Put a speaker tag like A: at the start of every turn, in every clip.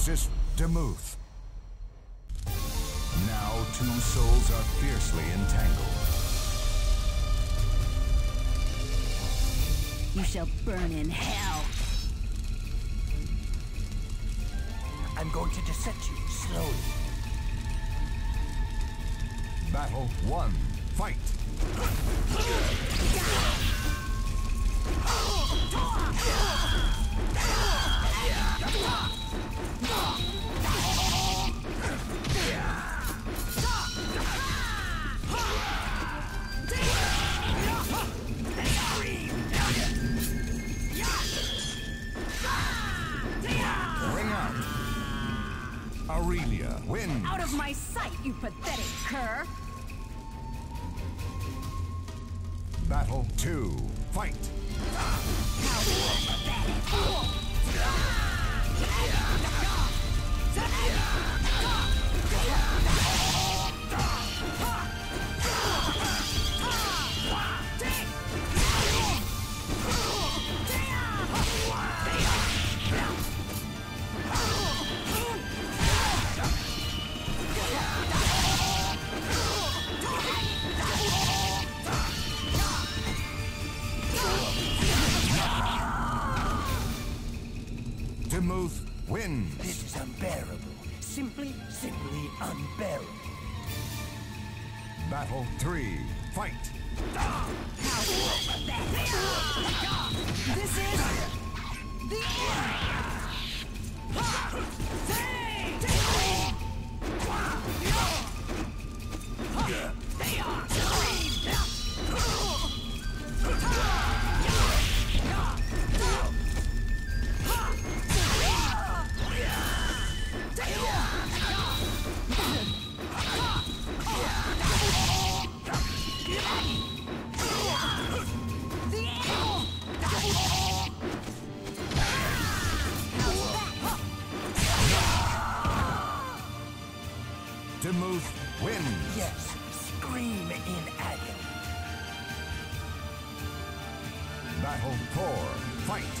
A: versus Demuth. Now two souls are fiercely entangled.
B: You shall burn in hell.
C: I'm going to dissect you slowly.
A: Battle one. Fight! Aurelia wins.
B: Out of my sight, you pathetic cur!
A: Battle two. Fight! Demuth wins.
C: This is unbearable. Simply, simply unbearable.
A: Battle three. Fight!
B: This is the end!
A: Demuth wins.
C: Yes, scream in agony.
A: Battle four. Fight!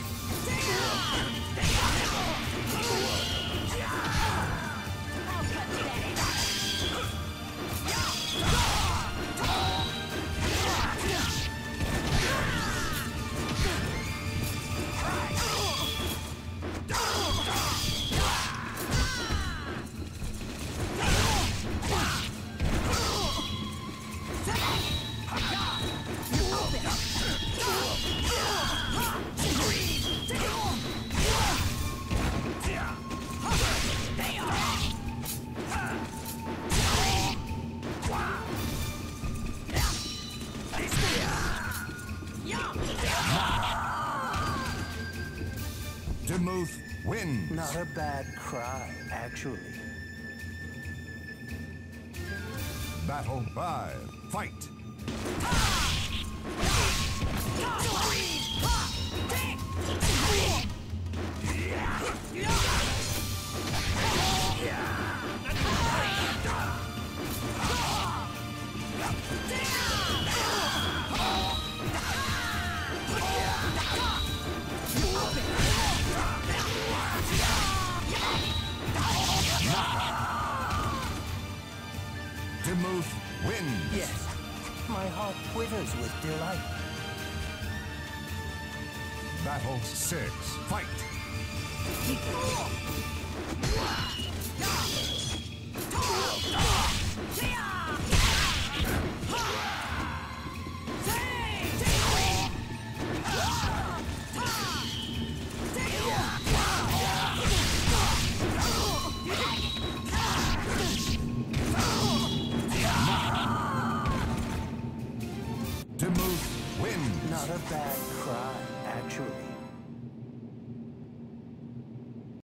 A: Demuth wins.
C: Not a bad cry, actually.
A: Battle five. Fight!
C: Yes, my heart quivers with delight.
A: Battle six. Fight! Demuth wins.